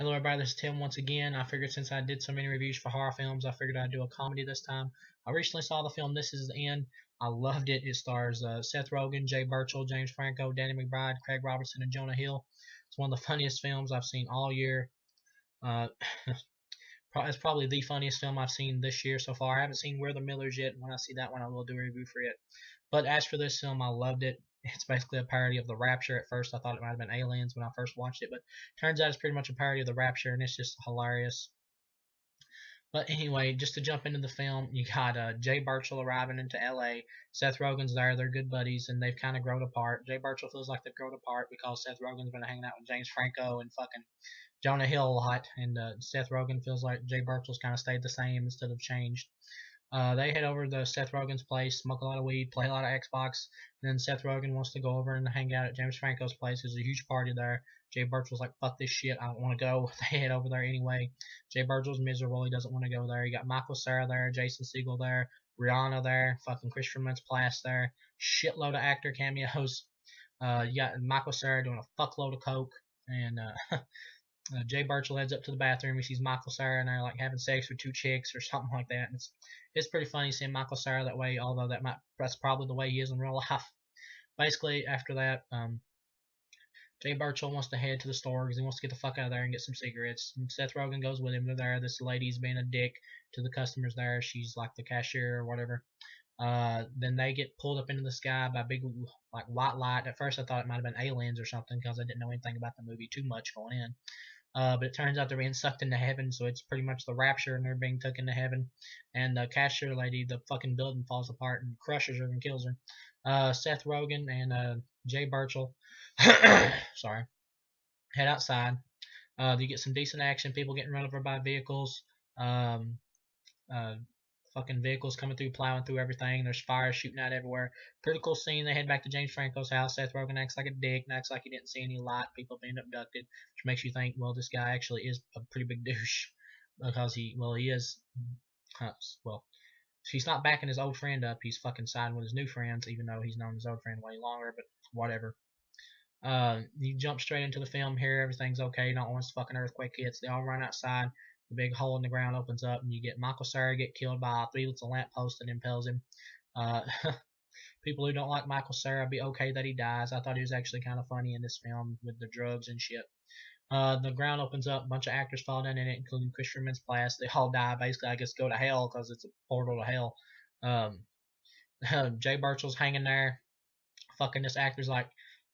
Hello everybody, this is Tim once again. I figured since I did so many reviews for horror films, I figured I'd do a comedy this time. I recently saw the film This Is the End. I loved it. It stars uh, Seth Rogen, Jay Baruchel, James Franco, Danny McBride, Craig Robinson, and Jonah Hill. It's one of the funniest films I've seen all year. Uh, it's probably the funniest film I've seen this year so far. I haven't seen We're the Millers yet. When I see that one, I will do a review for it. But as for this film, I loved it. It's basically a parody of The Rapture. At first, I thought it might have been Aliens when I first watched it, but turns out it's pretty much a parody of The Rapture, and it's just hilarious. But anyway, just to jump into the film, you got uh, Jay Baruchel arriving into LA. Seth Rogen's there. They're good buddies, and they've kind of grown apart. Jay Baruchel feels like they've grown apart because Seth Rogen's been hanging out with James Franco and fucking Jonah Hill a lot, and uh, Seth Rogen feels like Jay Baruchel's kind of stayed the same instead of changed. Uh, they head over to Seth Rogen's place, smoke a lot of weed, play a lot of Xbox. And then Seth Rogen wants to go over and hang out at James Franco's place. There's a huge party there. Jay Baruchel's like, fuck this shit, I don't want to go. They head over there anyway. Jay Baruchel's miserable, he doesn't want to go there. You got Michael Cera there, Jason Segel there, Rihanna there, fucking Christopher Mintz-Plasse there, shitload of actor cameos. Uh, you got Michael Cera doing a fuckload of coke, and uh, uh, Jay Baruchel heads up to the bathroom. He sees Michael Cera and they're like having sex with two chicks or something like that. And it's it's pretty funny seeing Michael Cera that way. Although that might that's probably the way he is in real life. Basically, after that, um, Jay Baruchel wants to head to the store because he wants to get the fuck out of there and get some cigarettes. And Seth Rogen goes with him. They're there. This lady's being a dick to the customers there. She's like the cashier or whatever. Uh, then they get pulled up into the sky by big like white light. At first, I thought it might have been aliens or something because I didn't know anything about the movie too much going in. Uh, but it turns out they're being sucked into heaven, so it's pretty much the rapture, and they're being taken to heaven. And the cashier lady, the fucking building falls apart and crushes her and kills her. Uh, Seth Rogen and uh, Jay Baruchel, sorry, head outside. Uh, you get some decent action, people getting run over by vehicles. Um, uh, fucking vehicles coming through, plowing through everything. There's fire shooting out everywhere. Pretty cool scene. They head back to James Franco's house. Seth Rogen acts like a dick and acts like he didn't see any light. People being abducted, which makes you think, well, this guy actually is a pretty big douche because he, well, he is, well, he's not backing his old friend up. He's fucking siding with his new friends, even though he's known his old friend way longer. But whatever. Uh, you jump straight into the film here. Everything's okay. Not once fucking earthquake hits. They all run outside. The big hole in the ground opens up, and you get Michael Cera get killed by a three little lamppost that impels him. Uh, people who don't like Michael Cera be okay that he dies. I thought he was actually kind of funny in this film with the drugs and shit. Uh, the ground opens up, a bunch of actors fall down in it, including Christopher Mintz-Plasse. They all die. Basically, I guess go to hell because it's a portal to hell. Um, Jay Baruchel's hanging there. Fucking this actor's like,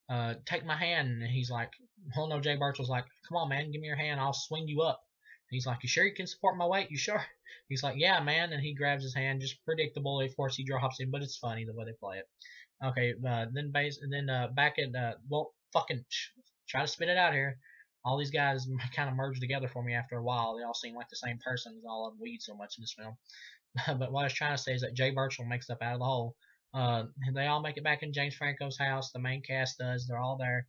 uh, take my hand. And he's like, oh no, Jay Baruchel's like, come on, man, give me your hand. I'll swing you up. He's like, You sure you can support my weight? You sure? He's like, Yeah, man. And he grabs his hand, just predictable. Of course, he drops it, but it's funny the way they play it. Okay, uh, then base, and then uh, back at, uh, well, fucking try to spit it out here. All these guys kind of merged together for me after a while. They all seem like the same person. They all have weed so much in this film. but what I was trying to say is that Jay Baruchel makes up out of the hole. Uh, they all make it back in James Franco's house. The main cast does. They're all there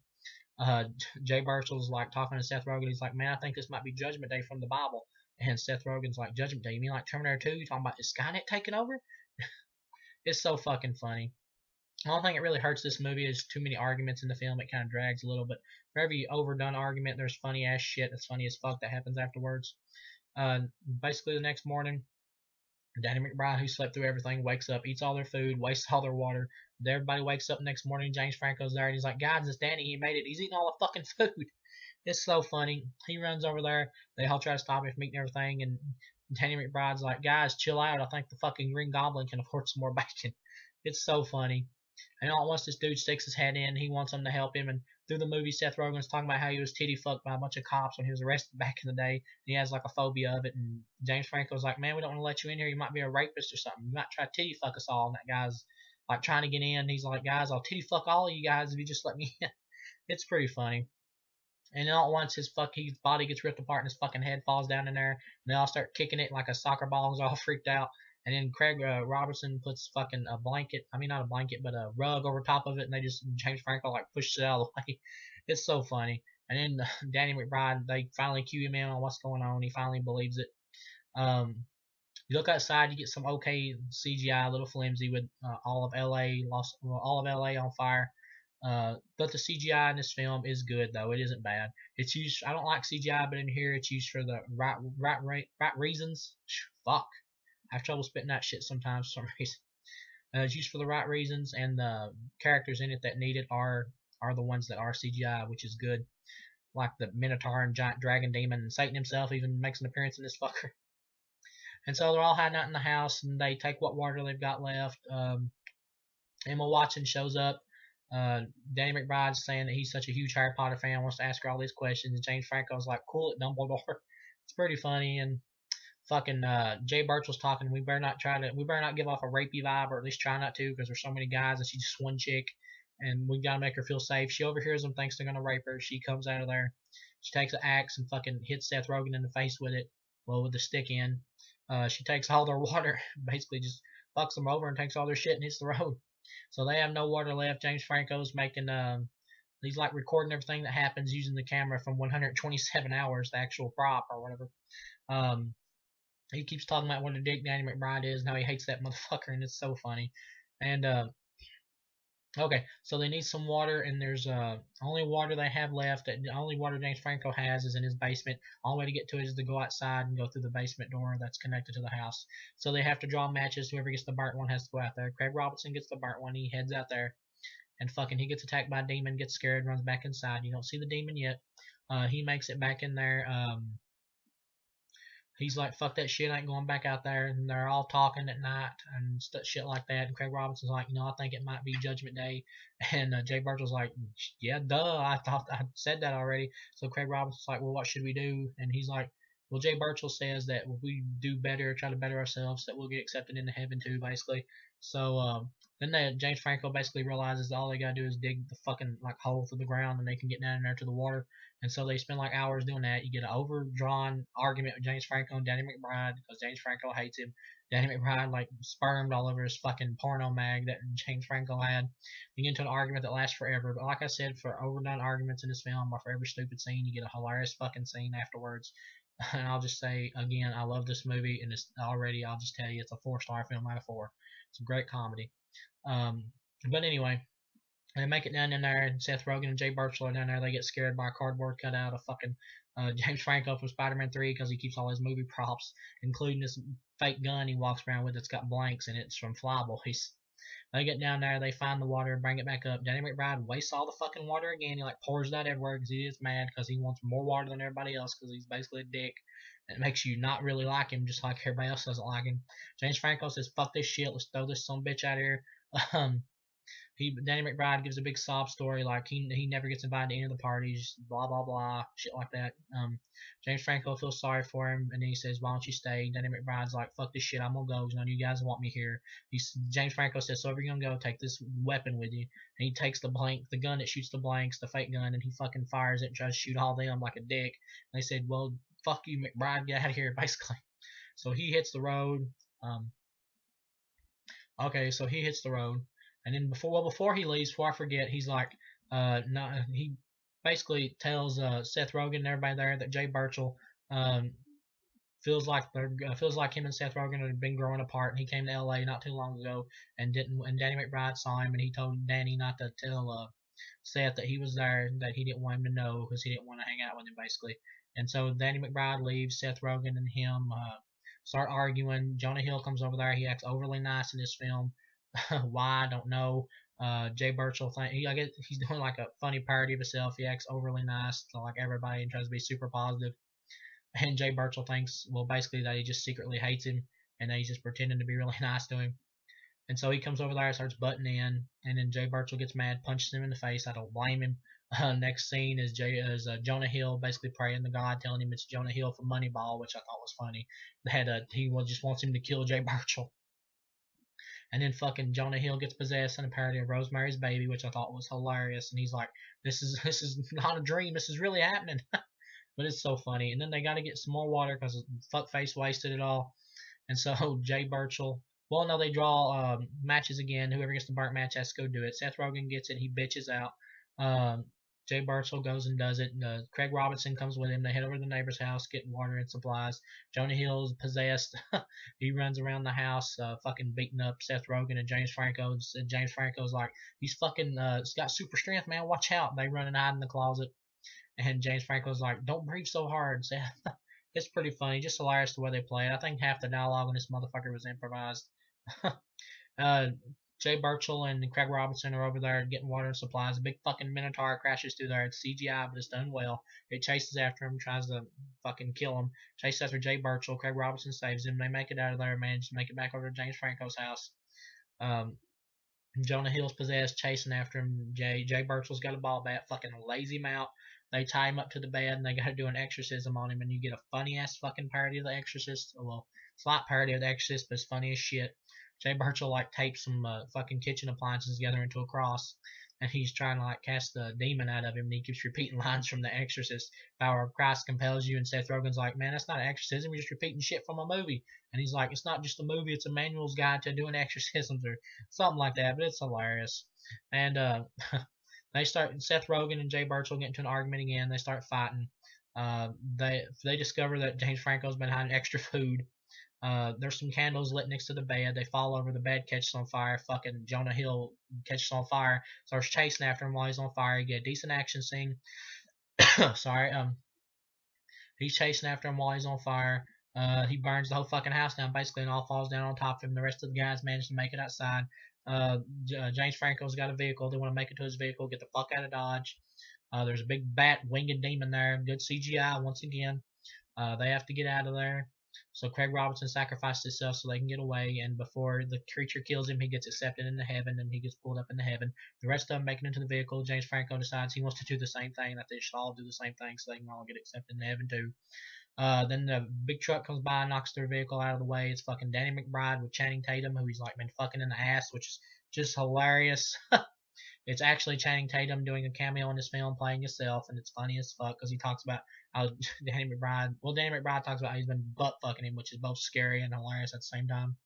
uh, Jay Baruchel's like talking to Seth Rogen. He's like, man, I think this might be Judgment Day from the Bible. And Seth Rogen's like, Judgment Day? You mean like Terminator 2? You talking about is Skynet taking over? it's so fucking funny. The only thing that really hurts this movie is too many arguments in the film. It kind of drags a little but For every overdone argument, there's funny ass shit that's funny as fuck that happens afterwards. Uh, basically, the next morning, Danny McBride, who slept through everything, wakes up, eats all their food, wastes all their water. Everybody wakes up next morning. James Franco's there, and he's like, "Guys, it's Danny. He made it. He's eating all the fucking food." It's so funny. He runs over there. They all try to stop him from eating everything, and Danny McBride's like, "Guys, chill out. I think the fucking Green Goblin can afford some more bacon." It's so funny. And all once this dude sticks his head in, he wants them to help him. And through the movie, Seth Rogen's talking about how he was titty fucked by a bunch of cops when he was arrested back in the day. And he has like a phobia of it. And James Franco's like, man, we don't want to let you in here. You might be a rapist or something. You might try to titty fuck us all. And that guy's like trying to get in. He's like, guys, I'll titty fuck all of you guys if you just let me in. it's pretty funny. And then all at once, his fuck, his body gets ripped apart and his fucking head falls down in there. And they all start kicking it like a soccer ball. Is all freaked out. And then Craig uh, Robertson puts fucking a blanket, I mean not a blanket, but a rug over top of it, and they just James Franco like pushes it out of the way. It's so funny. And then Danny McBride, they finally cue him in on what's going on. He finally believes it. Um, you look outside, you get some okay CGI, a little flimsy with uh, all of LA, lost, well, all of LA on fire. Uh, but the CGI in this film is good though. It isn't bad. It's used. I don't like CGI, but in here it's used for the right right right, right reasons. Fuck. I have trouble spitting that shit sometimes for some reason. Uh, it's used for the right reasons, and the characters in it that need it are are the ones that are CGI, which is good. Like the Minotaur and giant dragon demon, and Satan himself even makes an appearance in this fucker. And so they're all hiding out in the house, and they take what water they've got left. Um, Emma Watson shows up. Uh, Danny McBride's saying that he's such a huge Harry Potter fan, wants to ask her all these questions. And James Franco's like, "Cool it, Dumbledore." it's pretty funny. And fucking uh, Jay Baruchel's talking. We better not try to. We better not give off a rapey vibe, or at least try not to, because there's so many guys and she's just one chick, and we gotta make her feel safe. She overhears them, thinks they're gonna rape her. She comes out of there. She takes an axe and fucking hits Seth Rogen in the face with it. Well, with the stick in. Uh, she takes all their water, basically just fucks them over and takes all their shit and hits the road. So they have no water left. James Franco's making um, he's like recording everything that happens using the camera from 127 hours, the actual prop or whatever. Um, he keeps talking about what a dick Danny McBride is and how he hates that motherfucker, and it's so funny. And uh, okay, so they need some water, and there's uh only water they have left. The only water James Franco has is in his basement. All way to get to it is to go outside and go through the basement door that's connected to the house. So they have to draw matches. Whoever gets the burnt one has to go out there. Craig Robinson gets the burnt one. He heads out there, and fucking he gets attacked by a demon, gets scared, runs back inside. You don't see the demon yet. Uh, he makes it back in there. Um, he's like, fuck that shit, I ain't going back out there. And they're all talking at night and shit like that. And Craig Robinson's like, you know, I think it might be Judgment Day. And uh, Jay Baruchel's like, yeah, duh, I thought I said that already. So Craig Robinson's like, well, what should we do? And he's like, well, Jay Baruchel says that we do better, try to better ourselves, that we'll get accepted into heaven too, basically. So um, then they, James Franco basically realizes all they gotta do is dig the fucking like hole through the ground, and they can get down there to the water. And so they spend like hours doing that. You get an overdrawn argument with James Franco and Danny McBride because James Franco hates him. Danny McBride like spermed all over his fucking porno mag that James Franco had. You get into an argument that lasts forever. But like I said, for overdone arguments in this film, or for every stupid scene, you get a hilarious fucking scene afterwards. And I'll just say again, I love this movie, and it's already. I'll just tell you, it's a four star film out of four. It's a great comedy. Um, but anyway, they make it down in there, and Seth Rogen and Jay Baruchel are down there. They get scared by a cardboard cutout of fucking uh, James Franco from Spider-Man 3 because he keeps all his movie props, including this fake gun he walks around with that's got blanks and. It's from Flyboys. They get down there, they find the water, bring it back up. Danny McBride wastes all the fucking water again. He like pours that everywhere because he is mad because he wants more water than everybody else because he's basically a dick. It makes you not really like him, just like everybody else doesn't like him. James Franco says, "Fuck this shit. Let's throw this some bitch out of here." Um, he Danny McBride gives a big sob story like he he never gets invited to any of the parties, blah blah blah, shit like that. Um, James Franco feels sorry for him, and then he says, "Why don't you stay?" Danny McBride's like, "Fuck this shit, I'm gonna go. None of you guys want me here." He's James Franco says, "So if you're gonna go, take this weapon with you." And he takes the blank, the gun that shoots the blanks, the fake gun, and he fucking fires it and tries to shoot all them like a dick. And they said, "Well, fuck you, McBride, get out of here," basically. So he hits the road. Um, okay, so he hits the road. And then before well before he leaves, before I forget, he's like, uh, not, he basically tells uh, Seth Rogen and everybody there that Jay Baruchel um, feels like they're uh, feels like him and Seth Rogen have been growing apart. And he came to L.A. not too long ago and didn't. And Danny McBride saw him and he told Danny not to tell uh, Seth that he was there, that he didn't want him to know because he didn't want to hang out with him basically. And so Danny McBride leaves. Seth Rogen and him uh, start arguing. Jonah Hill comes over there. He acts overly nice in this film. Why? I don't know. Uh, Jay Baruchel, think, he, I guess he's doing like a funny parody of himself. He acts overly nice to like everybody and tries to be super positive. And Jay Baruchel thinks, well, basically that he just secretly hates him and that he's just pretending to be really nice to him. And so he comes over there and starts butting in, and then Jay Baruchel gets mad, punches him in the face. I don't blame him. Uh, next scene is Jay is uh, Jonah Hill basically praying to God, telling him it's Jonah Hill from Moneyball, which I thought was funny. That uh, he just wants him to kill Jay Baruchel. And then fucking Jonah Hill gets possessed in a parody of Rosemary's Baby, which I thought was hilarious. And he's like, "This is this is not a dream. This is really happening." but it's so funny. And then they got to get some more water because fuckface wasted it all. And so Jay Baruchel. Well, no, they draw um, matches again. Whoever gets the burnt match has to go do it. Seth Rogen gets it. He bitches out. Um, Jay Baruchel goes and does it. Uh, Craig Robinson comes with him. They head over to the neighbor's house, getting water and supplies. Jonah Hill's possessed. he runs around the house, uh, fucking beating up Seth Rogen and James Franco. And James Franco's like, he's fucking, uh, he's got super strength, man. Watch out. They run and hide in the closet. And James Franco's like, don't breathe so hard, Seth. it's pretty funny, just hilarious the way they play it. I think half the dialogue in this motherfucker was improvised. uh, Jay Baruchel and Craig Robinson are over there getting water supplies. A big fucking Minotaur crashes through there. It's CGI, but it's done well. It chases after him, tries to fucking kill him. Chases after Jay Baruchel. Craig Robinson saves him. They make it out of there, manage to make it back over to James Franco's house. Um, Jonah Hill's possessed, chasing after him. Jay Jay Baruchel's got a ball bat, fucking lazy him out. They tie him up to the bed and they got to do an exorcism on him, and you get a funny ass fucking parody of The Exorcist. Well, slight parody of The Exorcist, but it's funny as shit. Jay Baruchel like tapes some uh, fucking kitchen appliances together into a cross, and he's trying to like cast the demon out of him. And he keeps repeating lines from The Exorcist. Power of Christ compels you. And Seth Rogen's like, man, that's not exorcism. You're just repeating shit from a movie. And he's like, it's not just a movie. It's a manual's guide to doing exorcisms or something like that. But it's hilarious. And uh, they start. Seth Rogen and Jay Baruchel get into an argument again. They start fighting. Uh, they they discover that James Franco's been hiding extra food uh, there's some candles lit next to the bed. They fall over. The bed catches on fire. Fucking Jonah Hill catches on fire. Starts chasing after him while he's on fire. You get a decent action scene. Sorry. Um, he's chasing after him while he's on fire. Uh, he burns the whole fucking house down basically, and all falls down on top of him. The rest of the guys manage to make it outside. Uh, uh, James Franco's got a vehicle. They want to make it to his vehicle, get the fuck out of Dodge. Uh, there's a big bat winged demon there. Good CGI once again. Uh, they have to get out of there. So Craig Robinson sacrificed himself so they can get away, and before the creature kills him, he gets accepted into heaven, and he gets pulled up into heaven. The rest of them make it into the vehicle. James Franco decides he wants to do the same thing, that they should all do the same thing, so they can all get accepted into heaven too. Uh, then the big truck comes by and knocks their vehicle out of the way. It's fucking Danny McBride with Channing Tatum, who he's like been fucking in the ass, which is just hilarious. it's actually Channing Tatum doing a cameo in this film playing himself, and it's funny as fuck because he talks about Danny McBride, well, Danny McBride talks about how he's been butt fucking him, which is both scary and hilarious at the same time.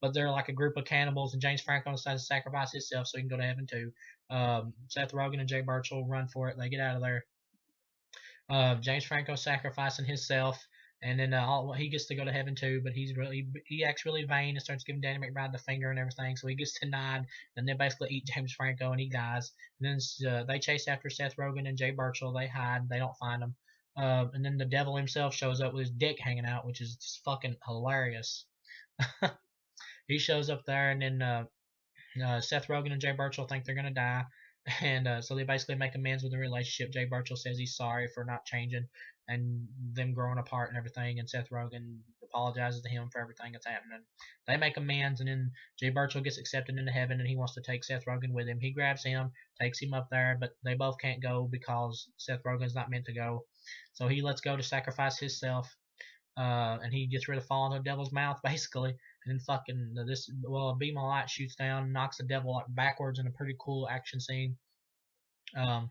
But they're like a group of cannibals, and James Franco decides to sacrifice himself so he can go to heaven too. Um, Seth Rogen and Jay Baruchel run for it. They get out of there. Uh, James Franco sacrificing himself, and then uh, all, he gets to go to heaven too. But he's really he acts really vain and starts giving Danny McBride the finger and everything. So he gets denied, and they basically eat James Franco, and he dies. And then uh, they chase after Seth Rogen and Jay Baruchel. They hide. They don't find them. Uh, and then the devil himself shows up with his dick hanging out, which is just fucking hilarious. he shows up there, and then uh, uh, Seth Rogen and Jay Baruchel think they're gonna die, and uh, so they basically make amends with the relationship. Jay Baruchel says he's sorry for not changing and them growing apart and everything, and Seth Rogen apologizes to him for everything that's happening. They make amends, and then Jay Baruchel gets accepted into heaven, and he wants to take Seth Rogen with him. He grabs him, takes him up there, but they both can't go because Seth Rogen's not meant to go. So he lets go to sacrifice himself, uh, and he gets rid of falling in the devil's mouth basically. And then fucking this well, a beam of light shoots down, knocks the devil backwards in a pretty cool action scene. Um,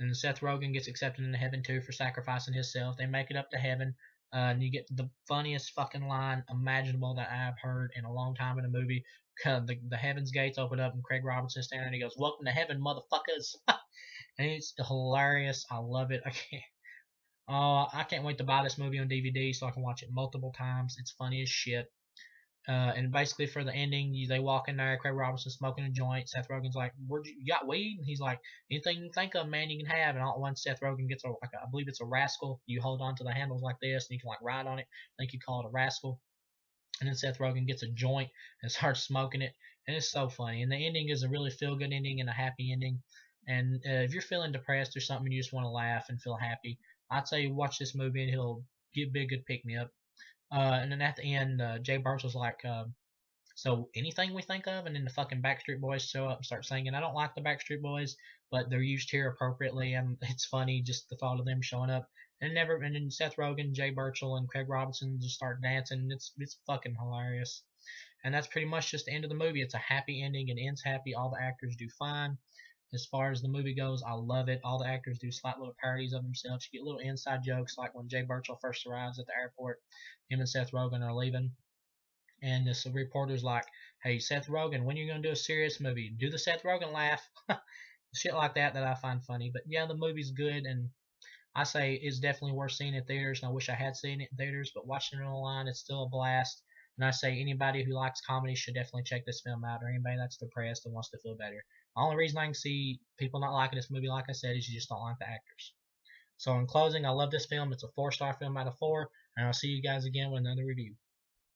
and Seth Rogen gets accepted into heaven too for sacrificing himself. They make it up to heaven. Uh, and you get the funniest fucking line imaginable that I've heard in a long time in a movie. The, the heavens gates open up and Craig Robinson standing and he goes, "Welcome to heaven, motherfuckers!" and it's hilarious. I love it. I can't. Uh, I can't wait to buy this movie on DVD so I can watch it multiple times. It's funny as shit. Uh, and basically for the ending, you, they walk in there, Craig Robinson smoking a joint. Seth Rogen's like, "Where'd you, you got weed?" And he's like, "Anything you think of, man, you can have." And all at once, Seth Rogen gets a, like a, I believe it's a rascal. You hold on to the handles like this, and you can like ride on it. I think you call it a rascal. And then Seth Rogen gets a joint and starts smoking it, and it's so funny. And the ending is a really feel good ending and a happy ending. And uh, if you're feeling depressed or something, you just want to laugh and feel happy, I'd say watch this movie and he'll give be a good pick me up. Uh, and then at the end, uh, Jay Burns was like, uh, "So anything we think of?" And then the fucking Backstreet Boys show up and start singing. I don't like the Backstreet Boys, but they're used here appropriately, and it's funny just the thought of them showing up. And never, and then Seth Rogen, Jay Baruchel, and Craig Robinson just start dancing. It's it's fucking hilarious. And that's pretty much just the end of the movie. It's a happy ending. It ends happy. All the actors do fine. As far as the movie goes, I love it. All the actors do slight little parodies of themselves. You get little inside jokes, like when Jay Baruchel first arrives at the airport, him and Seth Rogen are leaving, and this reporter's like, "Hey, Seth Rogen, when are you gonna do a serious movie? Do the Seth Rogen laugh." shit like that that I find funny. But yeah, the movie's good, and I say it's definitely worth seeing in theaters. And I wish I had seen it in theaters, but watching it online, it's still a blast. And I say anybody who likes comedy should definitely check this film out, or anybody that's depressed and wants to feel better. The only reason I can see people not liking this movie, like I said, is you just don't like the actors. So in closing, I love this film. It's a four star film out of four, and I'll see you guys again with another review.